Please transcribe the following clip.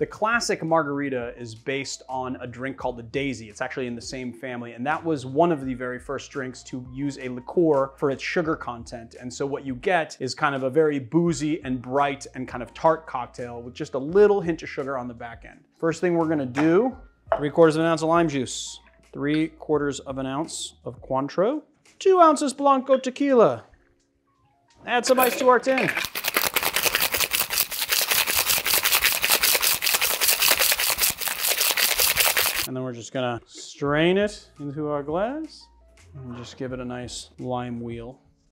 The classic margarita is based on a drink called the Daisy. It's actually in the same family, and that was one of the very first drinks to use a liqueur for its sugar content. And so what you get is kind of a very boozy and bright and kind of tart cocktail with just a little hint of sugar on the back end. First thing we're gonna do, three quarters of an ounce of lime juice, three quarters of an ounce of Cointreau, two ounces Blanco tequila. Add some ice to our tin. And then we're just gonna strain it into our glass and just give it a nice lime wheel.